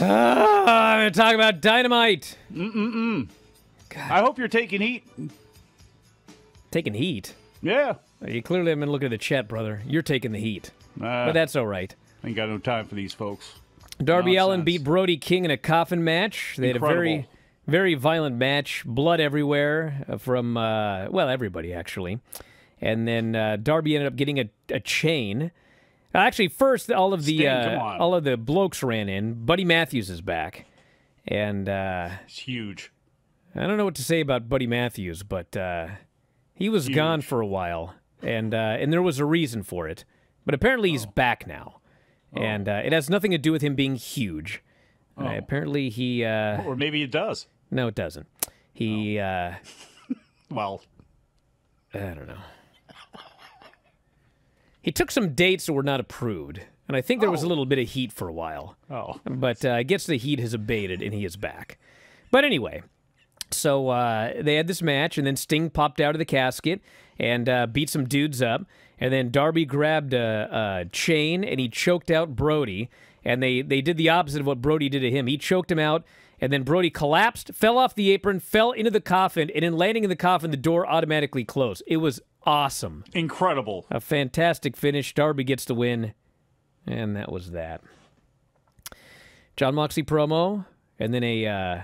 Ah, I'm going to talk about dynamite. Mm-mm-mm. I hope you're taking heat. Taking heat? Yeah. You clearly haven't been looking at the chat, brother. You're taking the heat. Uh, but that's all right. Ain't got no time for these folks. Darby Nonsense. Allin beat Brody King in a coffin match. They had a very, very violent match. Blood everywhere uh, from, uh, well, everybody, actually. And then uh, Darby ended up getting a, a chain. Uh, Actually, first, all of the uh, all of the blokes ran in. Buddy Matthews is back, and uh, It's huge. I don't know what to say about Buddy Matthews, but uh, he was Huge. gone for a while, and uh, and there was a reason for it. But apparently Oh. he's back now, and uh, it has nothing to do with him being huge. Uh, Oh. apparently he uh, Or maybe it does. no, it doesn't. He uh, Well, I don't know. He took some dates that were not approved, and I think there was a little bit of heat for a while. oh. but uh, I guess the heat has abated and he is back. But anyway, so uh, they had this match, and then Sting popped out of the casket and uh, beat some dudes up, and then Darby grabbed a, a chain and he choked out Brody, and they they did the opposite of what Brody did to him. He choked him out. And then Brody collapsed, fell off the apron, fell into the coffin, and in landing in the coffin, the door automatically closed. It was awesome. Incredible. A fantastic finish. Darby gets the win. And that was that. Jon Moxley promo, and then a uh,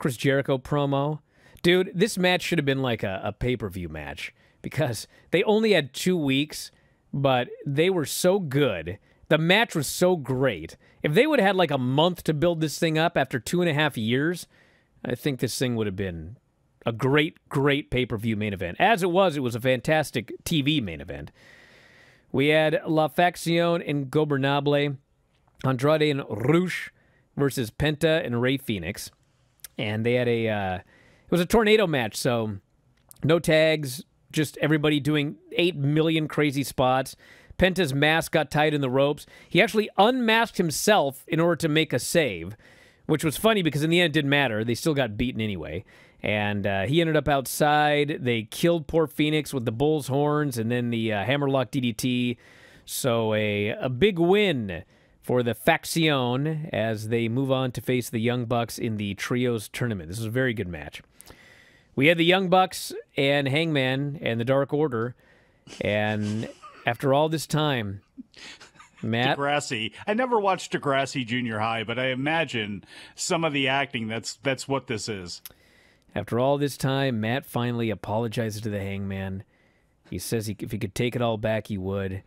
Chris Jericho promo. Dude, this match should have been like a, a pay per view match because they only had two weeks, but they were so good. The match was so great. If they would have had like a month to build this thing up after two and a half years, I think this thing would have been a great, great pay per view main event. As it was, it was a fantastic TV main event. We had La Facción Ingobernable, Andrade and Rush versus Penta and Rey Fenix, and they had a uh, it was a tornado match, so no tags, just everybody doing eight million crazy spots. Penta's mask got tied in the ropes. He actually unmasked himself in order to make a save, which was funny because in the end it didn't matter. They still got beaten anyway. And uh, he ended up outside. They killed poor Fenix with the bull's horns and then the uh, hammerlock DDT. So a, a big win for the Faction as they move on to face the Young Bucks in the Trios tournament. This is a very good match. We had the Young Bucks and Hangman and the Dark Order. And after all this time, Matt, Degrassi. I never watched Degrassi Junior High, but I imagine some of the acting. That's that's what this is. after all this time, Matt finally apologizes to the Hangman. He says he, if he could take it all back, he would.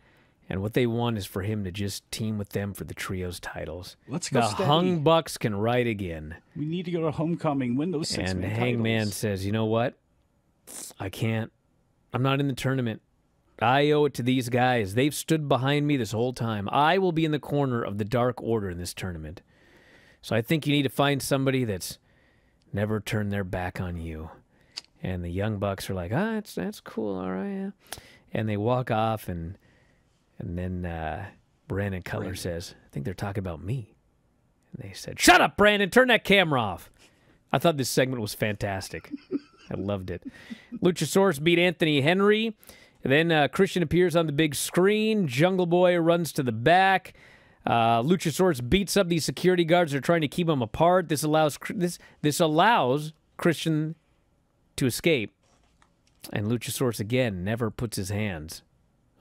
And what they want is for him to just team with them for the trios titles. Let's go The steady. Hung Bucks can ride again. We need to go to homecoming, win those six and man Hangman titles. says, "You know what? I can't. I'm not in the tournament. I owe it to these guys. They've stood behind me this whole time. I will be in the corner of the Dark Order in this tournament. So I think you need to find somebody that's never turned their back on you." And the Young Bucks are like, "Ah, that's that's cool. All right." Yeah. And they walk off, and and then uh, Brandon Cutler says, "I think they're talking about me." And they said, "Shut up, Brandon. Turn that camera off." I thought this segment was fantastic. I loved it. Luchasaurus beat Anthony Henry. And then uh, Christian appears on the big screen. Jungle Boy runs to the back. Uh, Luchasaurus beats up these security guards. They're trying to keep him apart. This allows this this allows Christian to escape. And Luchasaurus again never puts his hands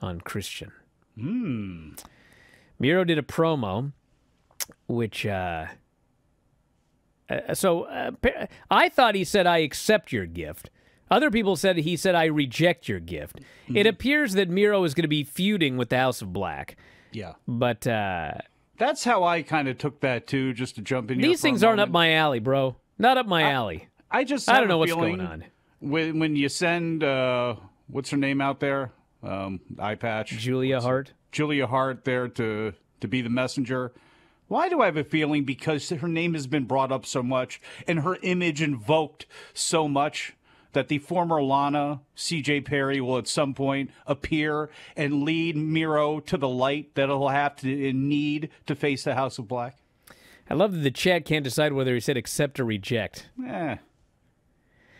on Christian. Hmm. Miro did a promo, which uh, uh, so uh, I thought he said, "I accept your gift." Other people said he said, "I reject your gift." It appears that Miro is going to be feuding with the House of Black, Yeah. but uh, That's how I kind of took that too, just to jump in these things aren't up my alley, bro. Not up my alley. I just I don't know what's going on. When when you send uh, what's her name out there, um, eye patch, Julia Hart. Julia Hart there to to be the messenger. Why do I have a feeling because her name has been brought up so much and her image invoked so much that the former Lana, CJ Perry, will at some point appear and lead Miro to the light that he'll have to need to face the House of Black? I love that the chat can't decide whether he said accept or reject. Eh.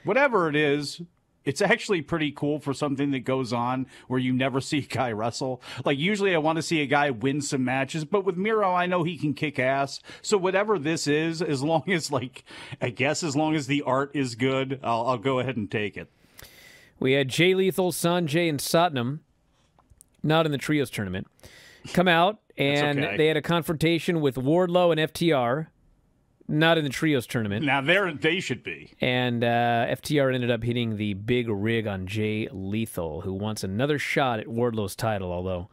Whatever it is, it's actually pretty cool for something that goes on where you never see a guy wrestle. Like usually I want to see a guy win some matches, but with Miro, I know he can kick ass. So whatever this is, as long as like, I guess as long as the art is good, I'll, I'll go ahead and take it. We had Jay Lethal, Sanjay, and Satnam, not in the trios tournament, come out and okay. they had a confrontation with Wardlow and FTR, not in the trios tournament. Now there they should be. And uh, FTR ended up hitting the big rig on Jay Lethal, who wants another shot at Wardlow's title. Although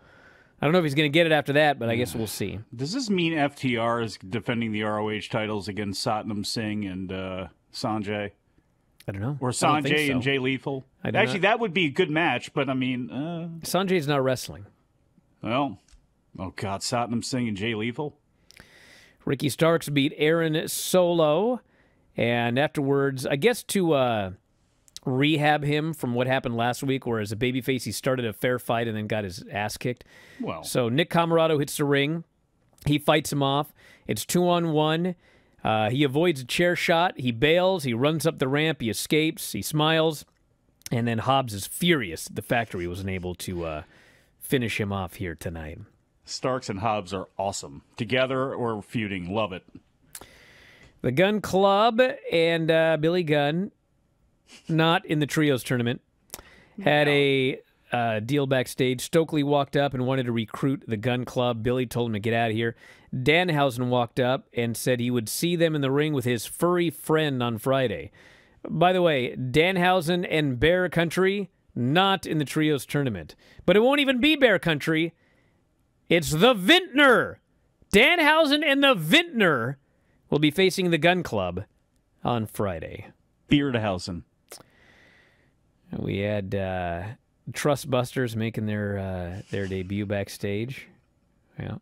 I don't know if he's going to get it after that, but I guess we'll see. Does this mean FTR is defending the ROH titles against Satnam Singh and uh, Sanjay? I don't know. Or I don't think Sanjay so. and Jay Lethal? Actually, not- that would be a good match, but I mean, uh, Sanjay's not wrestling. well, oh God, Satnam Singh and Jay Lethal? Ricky Starks beat Aaron Solo, and afterwards, I guess to uh, rehab him from what happened last week, where as a babyface he started a fair fight and then got his ass kicked. Well, So Nick Comoroto hits the ring. He fights him off. It's two on one. Uh, he avoids a chair shot. He bails. He runs up the ramp. He escapes. He smiles. And then Hobbs is furious that the factory wasn't able to uh, finish him off here tonight. Starks and Hobbs are awesome. Together or feuding, love it. The Gun Club and uh, Billy Gunn, not in the trios tournament, had a uh, deal backstage. Stokely walked up and wanted to recruit the Gun Club. Billy told him to get out of here. Danhausen walked up and said he would see them in the ring with his furry friend on Friday. By the way, Danhausen and Bear Country, not in the trios tournament. But it won't even be Bear Country. It's the Vintner. Danhausen and the Vintner will be facing the Gun Club on Friday. Beardhausen. We had uh, Trustbusters making their uh, their debut backstage. Yeah,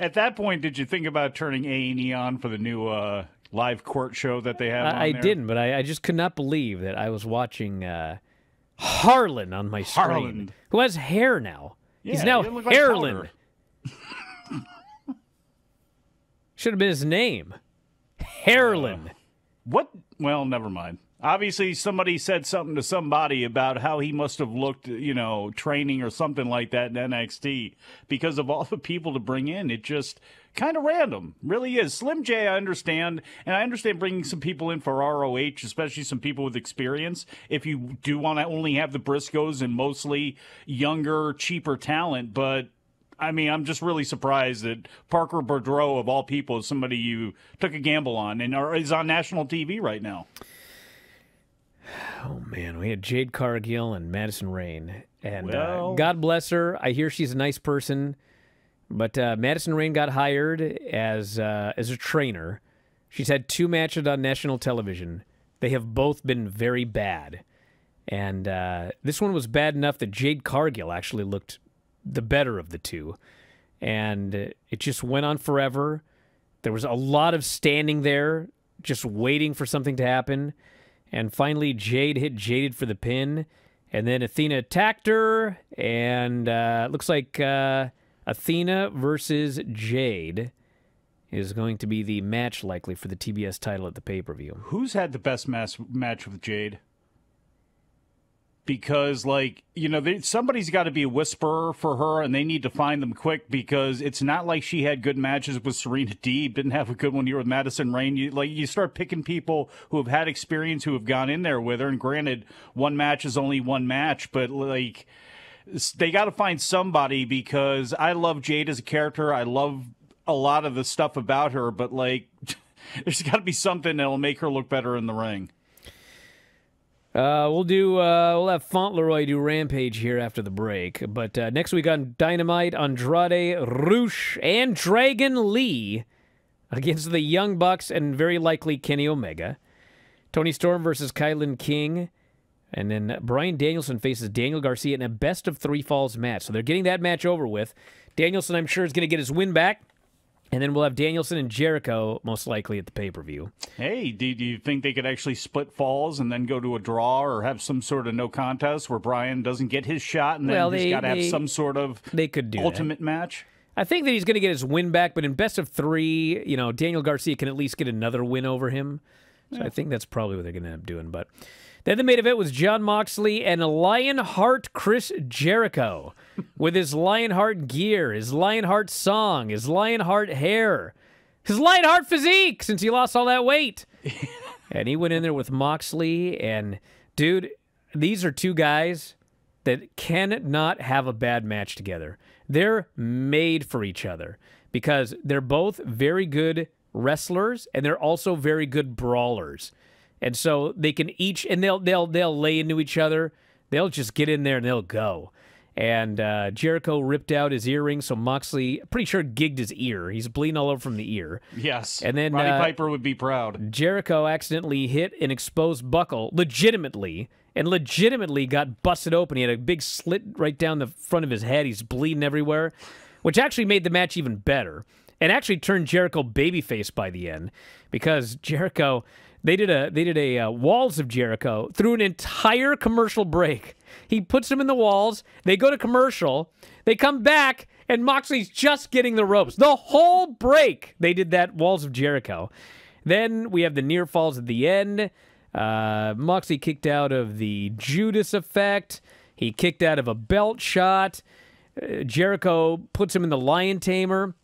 At that point, did you think about turning A and E on for the new uh, live court show that they have? on I, I didn't, but I, I just could not believe that I was watching uh, Harland on my screen, Harland. who has hair now. He's now like Harlan. powder. Should have been his name, Harlan. Uh, what? Well, never mind. Obviously, somebody said something to somebody about how he must have looked, you know, training or something like that in NXT because of all the people to bring in. It just kind of random, really is. Slim J, I understand, and I understand bringing some people in for ROH, especially some people with experience. If you do want to only have the Briscoes and mostly younger, cheaper talent, but I mean, I'm just really surprised that Parker Boudreaux, of all people, is somebody you took a gamble on and are, is on national TV right now. Oh man, we had Jade Cargill and Madison Rayne, and uh, God bless her. I hear she's a nice person, but uh, Madison Rayne got hired as uh, as a trainer. She's had two matches on national television. They have both been very bad, and uh, this one was bad enough that Jade Cargill actually looked the better of the two, and it just went on forever. There was a lot of standing there, just waiting for something to happen. And finally, Jade hit Jaded for the pin. And then Athena attacked her. And uh, looks like uh, Athena versus Jade is going to be the match likely for the TBS title at the pay per view. Who's had the best match with Jade? Because, like, you know, they, somebody's got to be a whisperer for her, and they need to find them quick because it's not like she had good matches with Serena Deeb, didn't have a good one here with Madison Rayne. You, like, you start picking people who have had experience, who have gone in there with her, and granted, one match is only one match, but, like, they got to find somebody because I love Jade as a character. I love a lot of the stuff about her, but, like, there's got to be something that'll make her look better in the ring. Uh, we'll do. Uh, we'll have Fauntleroy do Rampage here after the break. But uh, next week on Dynamite, Andrade, Rush, and Dragon Lee against the Young Bucks and very likely Kenny Omega. Toni Storm versus KiLynn King. And then Bryan Danielson faces Daniel Garcia in a best of three falls match. So they're getting that match over with. Danielson, I'm sure, is going to get his win back. And then we'll have Danielson and Jericho most likely at the pay per view. Hey, do, do you think they could actually split falls and then go to a draw or have some sort of no contest where Bryan doesn't get his shot and then Well, he's they- got to have some sort of They could do that. ultimate match? I think that he's going to get his win back, but in best of three, you know, Daniel Garcia can at least get another win over him. So I think that's probably what they're going to end up doing. But Then the main event was Jon Moxley and Lionheart Chris Jericho with his Lionheart gear, his Lionheart song, his Lionheart hair, his Lionheart physique since he lost all that weight. and he went in there with Moxley. And, dude, these are two guys that cannot have a bad match together. They're made for each other because they're both very good wrestlers and they're also very good brawlers. And so they can each and they'll they'll they'll lay into each other. They'll just get in there and they'll go. And uh, Jericho ripped out his earring, so Moxley, pretty sure, gigged his ear. He's bleeding all over from the ear. Yes. And then Roddy uh, Piper would be proud. Jericho accidentally hit an exposed buckle, legitimately, and legitimately got busted open. He had a big slit right down the front of his head. He's bleeding everywhere, which actually made the match even better and actually turned Jericho babyface by the end because Jericho they did a they did a uh, walls of Jericho through an entire commercial break. He puts them in the walls. They go to commercial. They come back, and Moxley's just getting the ropes. The whole break, they did that walls of Jericho. Then we have the near falls at the end. Uh, Moxley kicked out of the Judas effect. He kicked out of a belt shot. Uh, Jericho puts him in the lion tamer.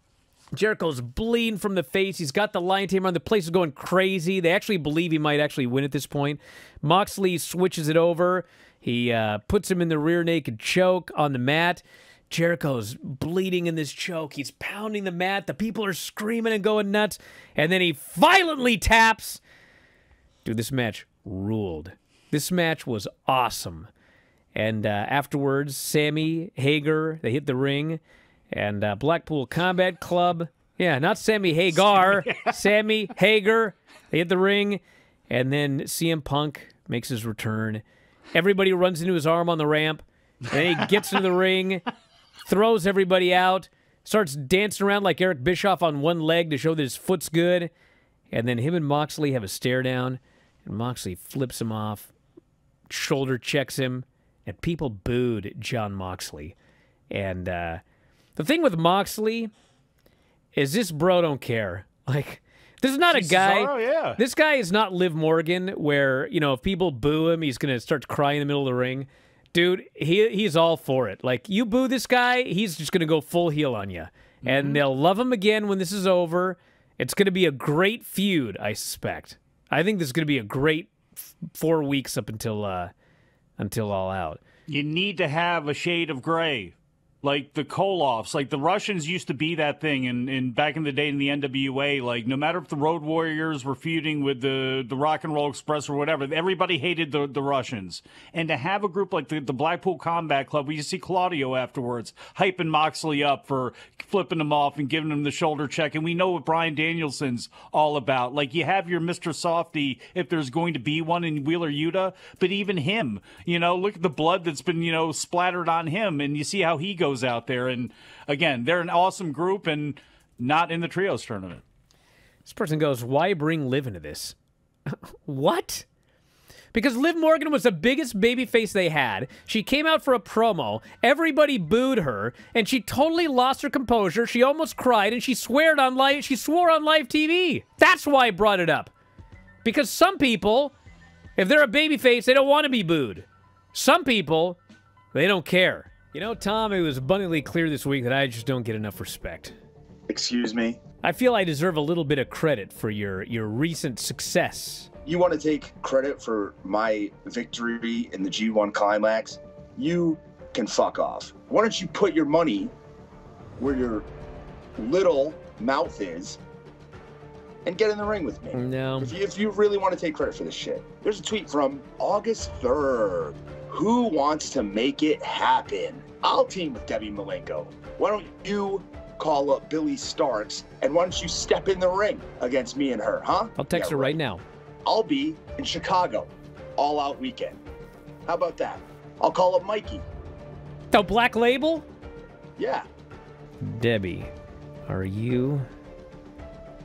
Jericho's bleeding from the face. He's got the lion tamer on. The place is going crazy. They actually believe he might actually win at this point. Moxley switches it over. He uh, puts him in the rear naked choke on the mat. Jericho's bleeding in this choke. He's pounding the mat. The people are screaming and going nuts. And then he violently taps. Dude, this match ruled. This match was awesome. And uh, afterwards, Sammy Hager, they hit the ring and uh, Blackpool Combat Club. Yeah, not Sammy Hagar, Sammy Hager. They hit the ring, and then CM Punk makes his return. Everybody runs into his arm on the ramp, and then he gets into the ring, throws everybody out, starts dancing around like Eric Bischoff on one leg to show that his foot's good, and then him and Moxley have a stare down, and Moxley flips him off, shoulder checks him, and people booed Jon Moxley, and. uh the thing with Moxley is this bro don't care. Like, this is not a guy. Cesaro, yeah. This guy is not Liv Morgan, where you know if people boo him, he's gonna start to cry in the middle of the ring. Dude, he he's all for it. Like you boo this guy, he's just gonna go full heel on you, Mm-hmm. and they'll love him again when this is over. It's gonna be a great feud, I suspect. I think this is gonna be a great f- four weeks up until uh until all out. You need to have a shade of gray. Like the Koloffs, like the Russians used to be that thing in, in back in the day in the NWA. Like no matter if the Road Warriors were feuding with the, the Rock and Roll Express or whatever, everybody hated the, the Russians. And to have a group like the, the Blackpool Combat Club, you see Claudio afterwards hyping Moxley up for flipping him off and giving him the shoulder check, and we know what Bryan Danielson's all about. Like you have your Mr. Softy if there's going to be one in Wheeler Yuta, but even him, you know, look at the blood that's been you know splattered on him, and you see how he goes out there. And again, they're an awesome group and not in the trios tournament. This person goes, Why bring Liv into this? what? Because Liv Morgan was the biggest babyface they had. She came out for a promo. Everybody booed her, and she totally lost her composure. She almost cried, and she sweared on live. She swore on live TV. That's why I brought it up. Because some people, if they're a babyface, they don't want to be booed. Some people, they don't care. You know, Tom, it was abundantly clear this week that I just don't get enough respect. Excuse me? I feel I deserve a little bit of credit for your your recent success. You want to take credit for my victory in the G1 climax? You can fuck off. Why don't you put your money where your little mouth is and get in the ring with me? No. If you, if you really want to take credit for this shit, there's a tweet from August 3rd. Who wants to make it happen? I'll team with Debbie Malenko. Why don't you call up Billy Starks and why don't you step in the ring against me and her, huh? I'll text Yeah, her right now. I'll be in Chicago all out weekend. How about that? I'll call up Mikey. The black label? Yeah. Debbie, are you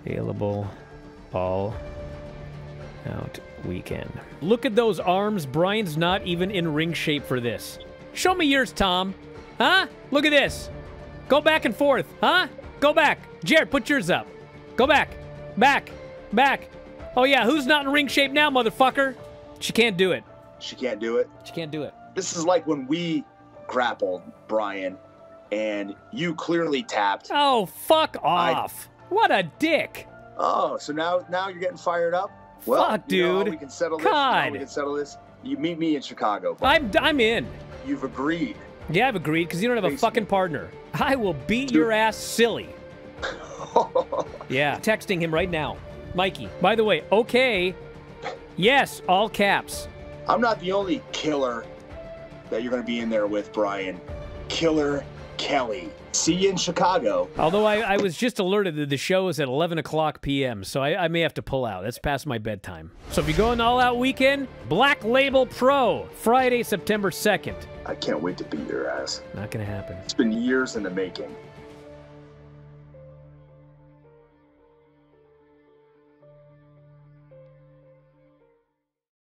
available all out weekend? Look at those arms. Bryan's not even in ring shape for this. Show me yours, Tom. Huh? Look at this. Go back and forth. Huh? Go back. Jared, put yours up. Go back. Back. Back. Oh, yeah. Who's not in ring shape now, motherfucker? She can't do it. She can't do it. She can't do it. This is like when we grappled, Bryan, and you clearly tapped. Oh, fuck off. What a dick. Oh, so now now you're getting fired up? Fuck, you know dude. we can settle this. You know God. we can settle this. You meet me in Chicago. But I'm, I'm in. you've agreed. Yeah, I've agreed because you don't have a fucking me. partner. I will beat your ass silly. Yeah. Texting him right now. Mikey, by the way, okay. Yes, all caps. I'm not the only killer that you're going to be in there with, Bryan. Killer Kelly. See you in Chicago. Although I, I was just alerted that the show is at 11 o'clock p.m., so I, I may have to pull out. That's past my bedtime. So if you're going all out weekend, Black Label Pro, Friday, September 2nd. I can't wait to beat your ass. Not going to happen. It's been years in the making.